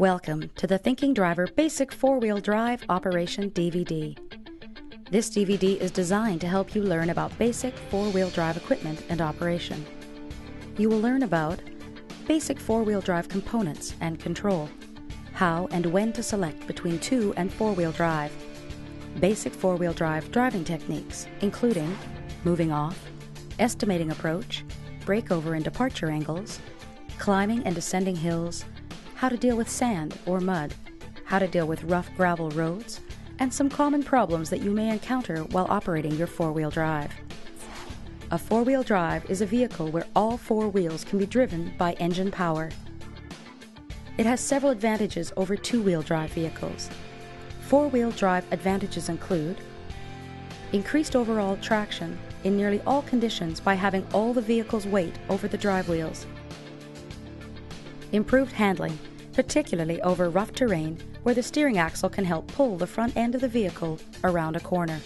Welcome to the Thinking Driver Basic Four Wheel Drive Operation DVD. This DVD is designed to help you learn about basic four wheel drive equipment and operation. You will learn about basic four wheel drive components and control, how and when to select between two and four wheel drive, basic four wheel drive driving techniques, including moving off, estimating approach, breakover and departure angles, climbing and descending hills, how to deal with sand or mud, how to deal with rough gravel roads, and some common problems that you may encounter while operating your four wheel drive. A four wheel drive is a vehicle where all four wheels can be driven by engine power. It has several advantages over two wheel drive vehicles. Four wheel drive advantages include increased overall traction in nearly all conditions by having all the vehicle's weight over the drive wheels, improved handling, particularly over rough terrain where the steering axle can help pull the front end of the vehicle around a corner.